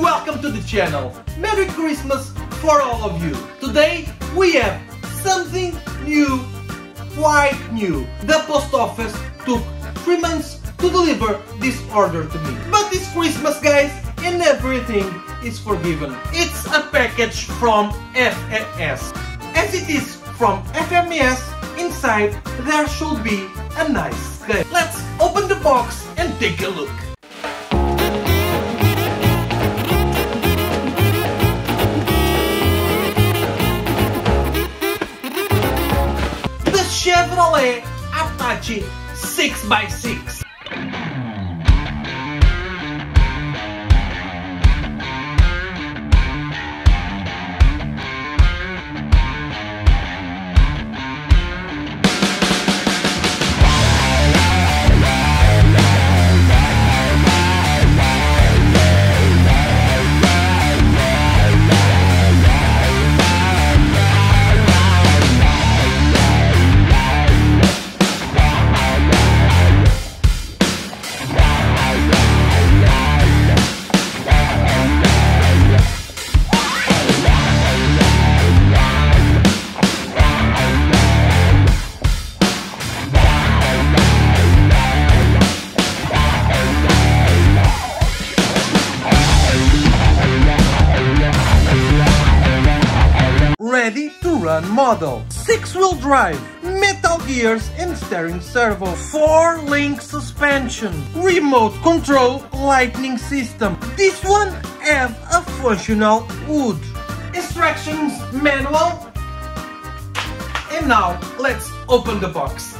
Welcome to the channel. Merry Christmas for all of you. Today we have something new, quite new. The post office took 3 months to deliver this order to me. But it's Christmas guys and everything is forgiven. It's a package from FMS. As it is from FMS, inside there should be a nice scale. Let's open the box and take a look. Chevrolet Apache 6x6. Ready to run model. 6-wheel drive, metal gears and steering servo, 4-link suspension, remote control lightning system. This one have a functional wood. Instructions manual. And now let's open the box.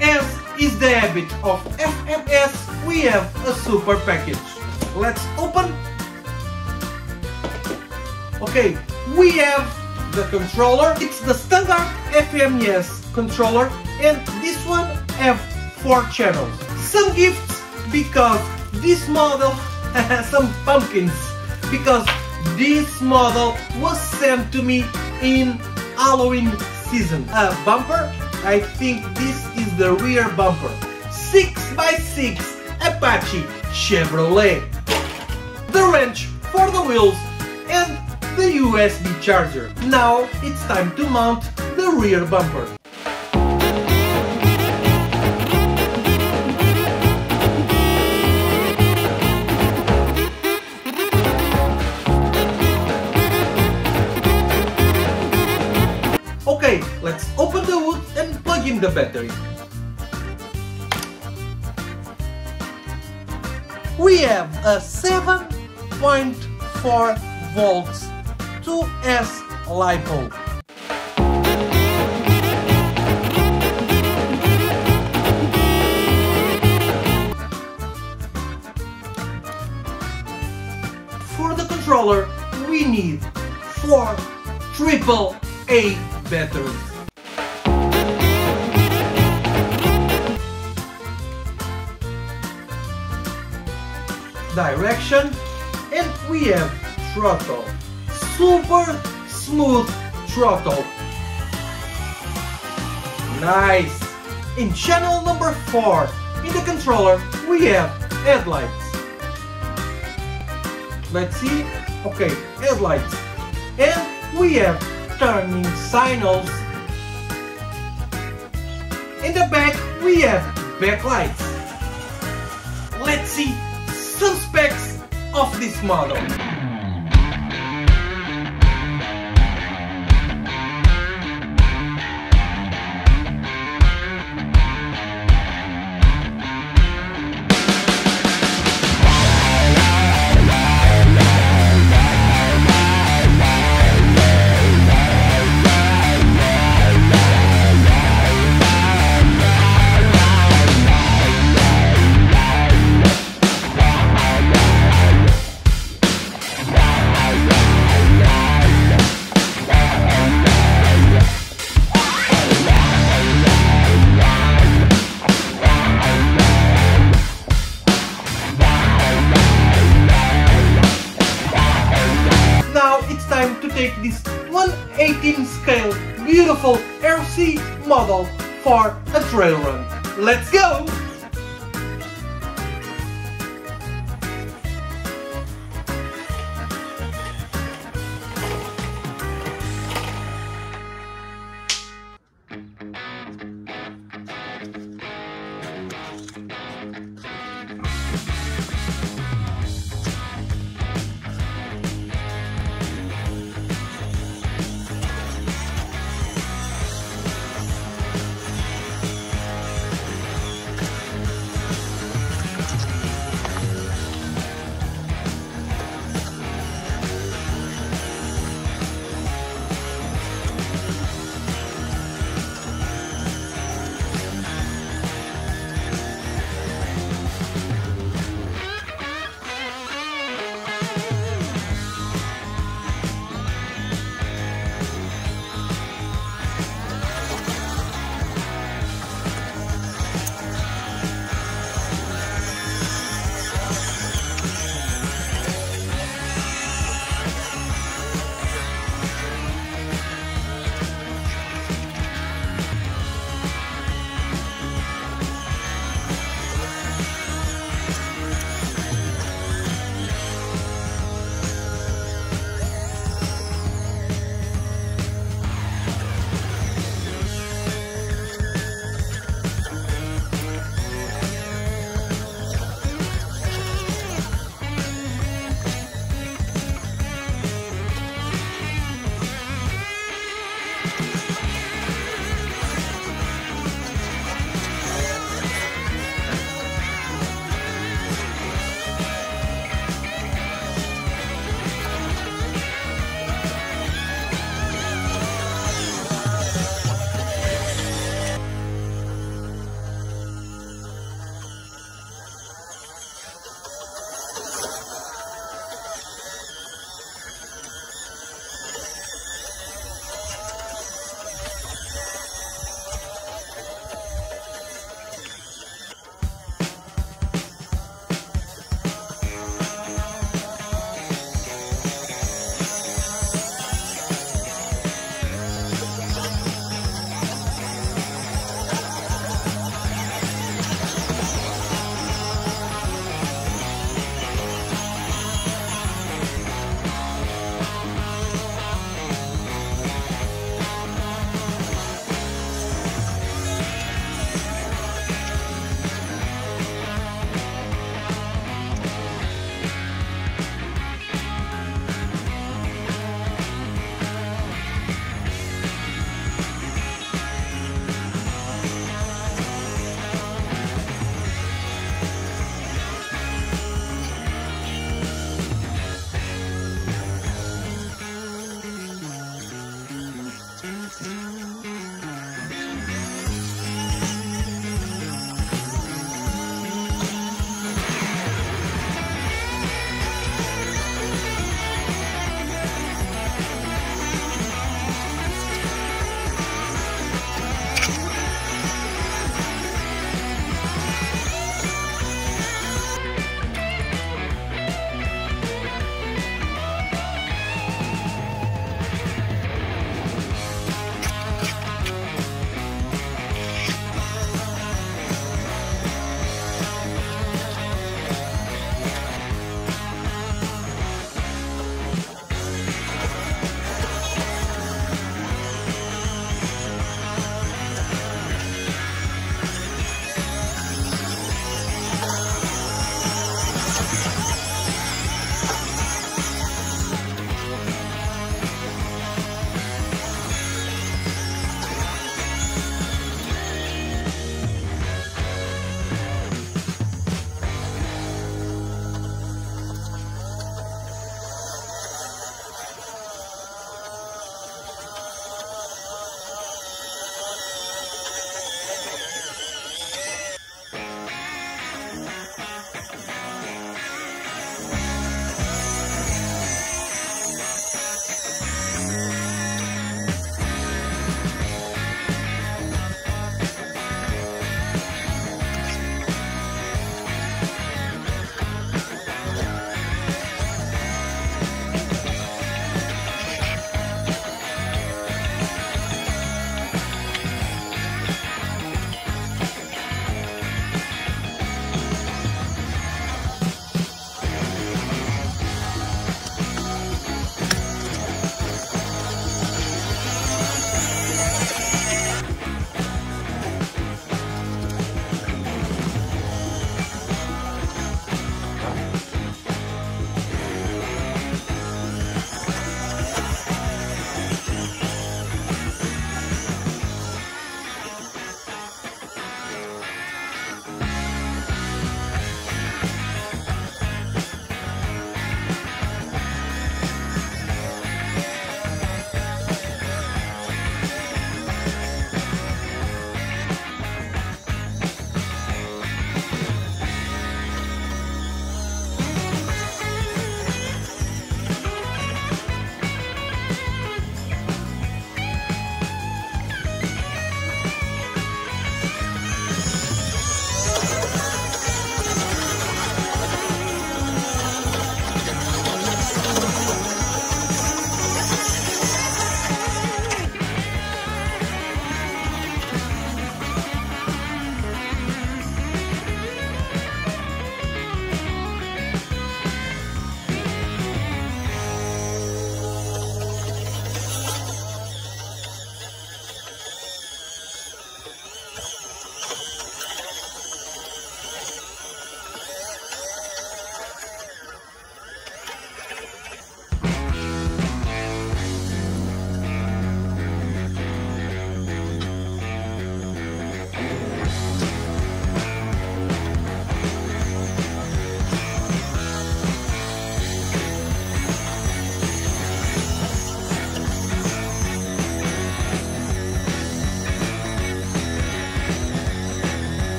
As is the habit of FMS, we have a super package. Let's open Okay, we have the controller. It's the standard FMS controller and this one have four channels. Some gifts because this model has some pumpkins because this model was sent to me in Halloween season. A bumper, I think this is the rear bumper. 6x6 Apache Chevrolet. The wrench for the wheels and the USB charger. Now it's time to mount the rear bumper. Okay, let's open the hood and plug in the battery. We have a 7.4 volts 2S LiPo. For the controller, we need four triple A batteries. Direction and we have throttle super smooth throttle. Nice! In channel number 4, in the controller, we have headlights. Let's see. Okay, headlights. And we have turning signals. In the back, we have backlights. Let's see some specs of this model. For a trail run. Let's go! Mm-hmm.